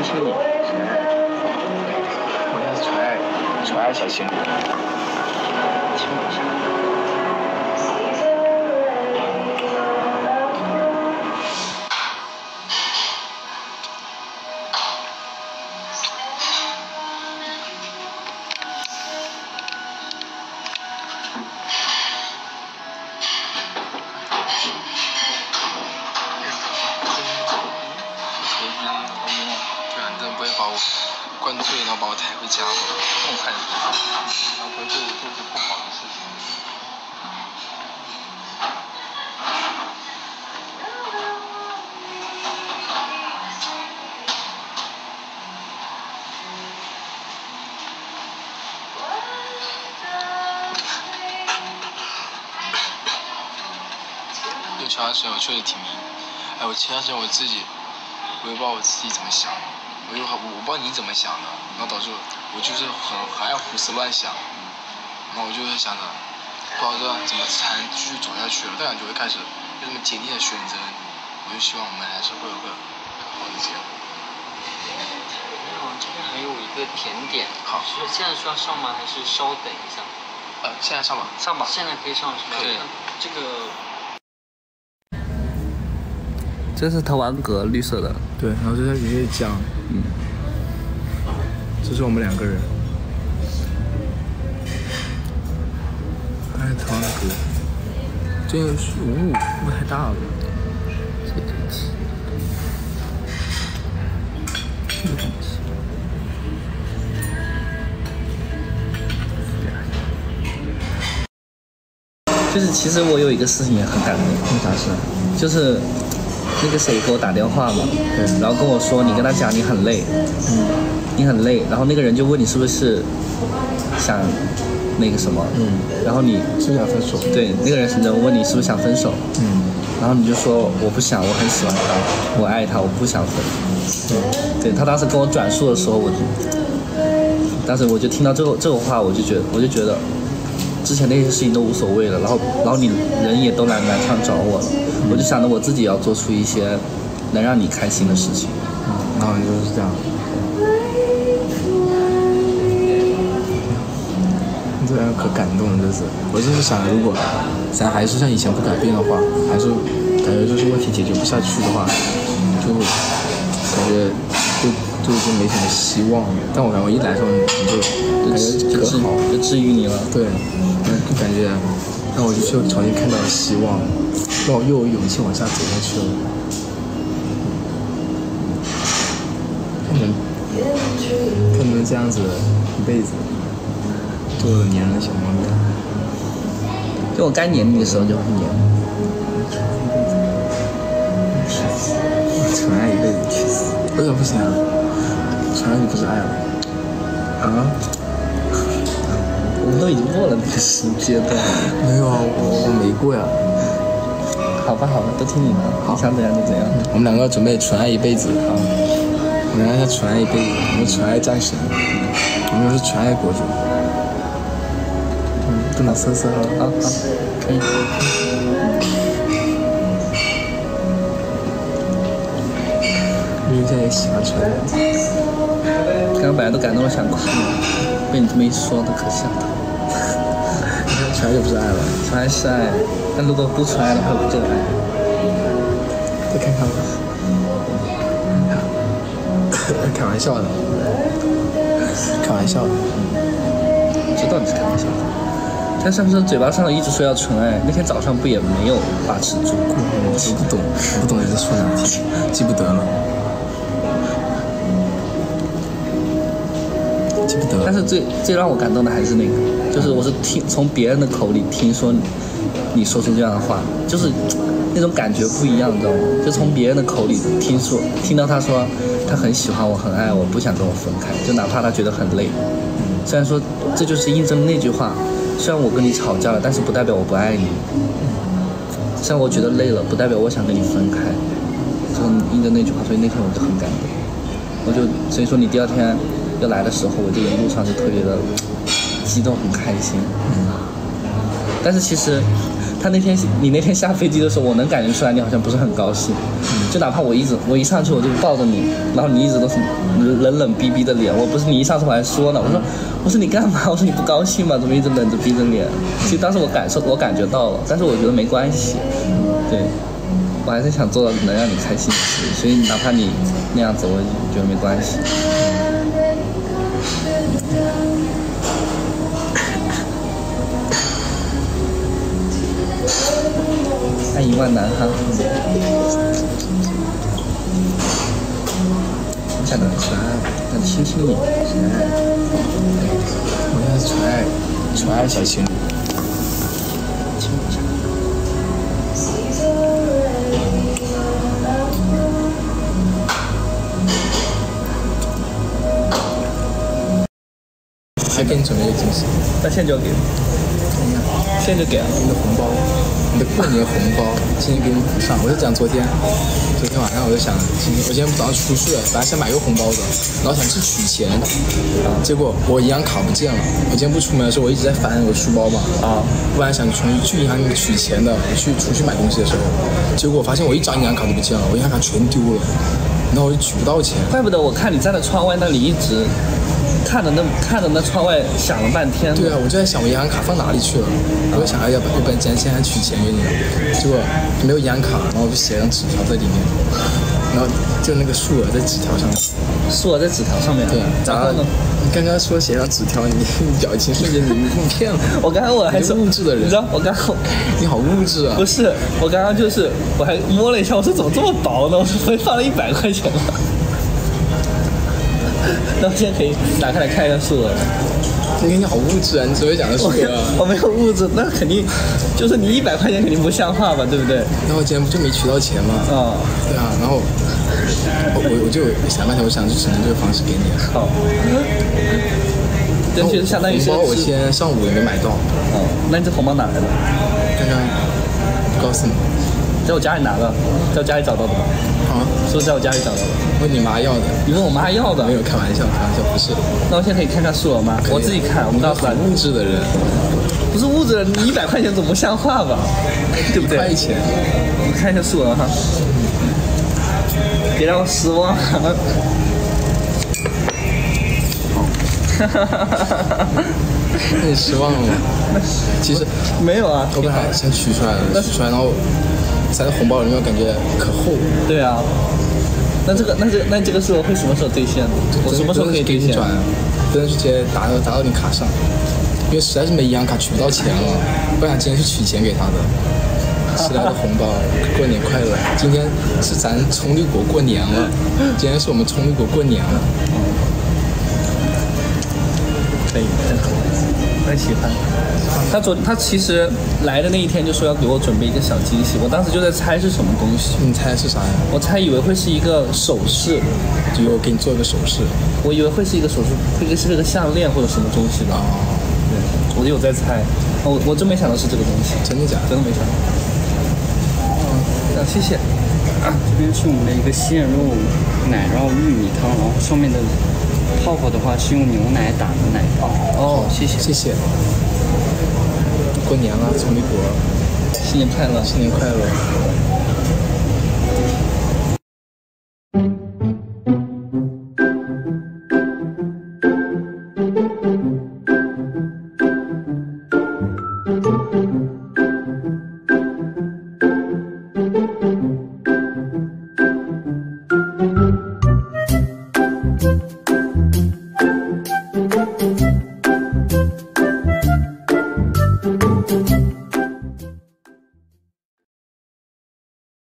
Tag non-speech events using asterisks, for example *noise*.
亲亲你，我要是宠爱，宠爱小仙女，亲我一下。不会把我灌醉，然后把我抬回家吧？这么看，然后不会对我做出不好的事情。有前段时间我确实挺迷，哎，我前段时间我自己，我也不知道我自己怎么想，我又很我我不知道你怎么想的，然后导致我我就是很很爱胡思乱想，然后我就会想着，不知道怎么才能继续走下去了，这样就会开始有这么坚定的选择，我就希望我们还是会有个好的结果。我这边还有一个甜点，好是现在需要上吗？还是稍等一下？呃，现在上吧。上吧，现在可以上是吧？对那这个这是头丸格绿色的，对，然后这是鱼叶酱，嗯，这是我们两个人。哎，唐安格，这个是雾雾太大了。这个东西，这个东西，就是其实我有一个事情也很感动，啥事？就是那个谁给我打电话嘛，嗯然后跟我说你跟他讲你很累，嗯你很累，然后那个人就问你是不是想那个什么，嗯，然后你是想分手？对那个人是问你是不是想分手，嗯，然后你就说我不想，我很喜欢他，我爱他，我不想分。对他当时跟我转述的时候，我当时我就听到这个这个话，我就觉得我就觉得之前那些事情都无所谓了，然后然后你人也都来南昌找我了，我就想着我自己要做出一些能让你开心的事情。然后就是这样。这样可感动了，这是。我就是想，如果咱还是像以前不改变的话，还是感觉就是问题解决不下去的话，就感觉就就已经没什么希望了。但我感觉我一来的时候，你就感觉可好，就治愈你了。对，就感觉让我就又重新看到了希望，让我又有勇气往下走下去了。看能看能不能这样子一辈子，做个粘人的小猫咪。就我该黏你的时候就会黏。纯爱一辈子，去死！为什么不行啊？纯爱就不是爱了。啊？我们都已经过了那个时间段了。没有啊，我我没过呀。好吧，好吧，都听你的，你想怎样就怎样。我们两个准备纯爱一辈子啊！我们两个纯爱一辈子，我们纯爱战神，我们都是纯爱国主。嗯，不能瑟瑟好好，可以。因为现在也喜欢纯爱。刚刚本来都感动的想哭，被你这么一说，都可笑纯爱 *laughs* 就不是爱了。纯爱是爱，但如果不纯爱的话，不就爱？再看看吧。开玩笑的，*laughs* 开玩笑的。知道你是开玩笑的。他上次嘴巴上一直说要纯爱，那天早上不也没有把持住？我不懂，我不懂你在说啥，记不得了，记不得。但是最最让我感动的还是那个，就是我是听从别人的口里听说你你说出这样的话，就是那种感觉不一样，你知道吗？就从别人的口里听说听到他说他很喜欢我，很爱我，不想跟我分开，就哪怕他觉得很累。虽然说这就是印证那句话，虽然我跟你吵架了，但是不代表我不爱你。虽然我觉得累了，不代表我想跟你分开。就印证那句话，所以那天我就很感动。我就所以说你第二天要来的时候，我就一路上就特别的激动，很开心。嗯但是其实他那天你那天下飞机的时候，我能感觉出来你好像不是很高兴。嗯就哪怕我一直我一上去我就抱着你，然后你一直都是冷冷逼逼的脸，我不是你一上去我还说呢，我说我说你干嘛？我说你不高兴吗？怎么一直冷着逼着脸？其实当时我感受我感觉到了，但是我觉得没关系，对我还是想做到能让你开心的事，所以哪怕你那样子，我觉得没关系。万男哈，我想的可爱，想亲亲你，我现在是纯爱纯爱小情侣。亲一下。还给你准备一个惊喜，那现在就要给，现在就给啊！你的红包，你的过年红包，今天给你补上。我就讲昨天，昨天晚上我就想，今天我今天早上出去了，本来想买个红包的，然后想去取钱，结果我银行卡不见了。我今天不出门的时候，我一直在翻我的书包嘛，啊，不然想从去银行取钱的，我去出去买东西的时候，结果我发现我一张银行卡都不见了，我银行卡全丢了，然后我就取不到钱。怪不得我看你站在窗外那里一直看着那看着那窗外想了半天。对啊，我就在想我银行卡放哪里去了。我就想，哎，要不要不然今天现在取钱给你，结果没有银行卡，然后我就写张纸条在里面，然后就那个数额在纸条上面。数额在纸条上面。对啊，然后呢？你刚刚说写上纸条，你你表情瞬间你被骗了。我刚刚我还是物质的人你知道我刚刚你好物质啊！不是我刚刚就是我还摸了一下，我说怎么这么薄呢？我说我放了一百块钱了。那我现在可以打开来看一下数额。今天你好物质啊！你只会讲的数我额啊。*laughs* 我没有物质，那肯定就是你一百块钱肯定不像话吧，对不对？然后我今天不就没取到钱吗？啊、对啊，然后我我我就想半天，我想就只能这个方式给你了。好。这其实相当于是红包我今天上午也没买到，哦，那你这红包哪来的？刚刚不告诉你在我家里拿的，在我家里找到的吧？啊，是不是在我家里找到的？问你妈要的，你问我妈要的没？有开玩笑，开玩笑，不是。那我现在可以看看数额吗？我自己看，我们告诉他很，物质的人，不是物质的人，你一百块钱总不像话吧？对不对？块钱，我看一下数额哈，别让我失望。哈哈哈哈哈那你失望了吗？其实没有啊，我本来先取出来了，取出来，然后塞在红包里面，感觉可厚。对啊。那这个，那这个，那这个是我会什么时候兑现？我什么时候可以兑现？给你转？不能直接打到打到你卡上，因为实在是没银行卡取不到钱了，不然今天去取钱给他的。迟来的红包，过年快乐！今天是咱葱绿国过年了，今天是我们葱绿国过年了。可以，很喜欢。他昨他其实来的那一天就说要给我准备一个小惊喜，我当时就在猜是什么东西，你猜是啥呀？我猜以为会是一个首饰，就我给你做一个首饰。我以为会是一个首饰，会是个项链或者什么东西吧。哦，对，我有在猜，我我真没想到是这个东西，真的假的？真的没想到。啊，谢谢。这边是我们的一个鲜肉奶酪玉米汤，然后上面的泡泡的话是用牛奶打的奶泡。哦，谢谢，谢谢。过年了，草莓果，新年快乐。新年快乐！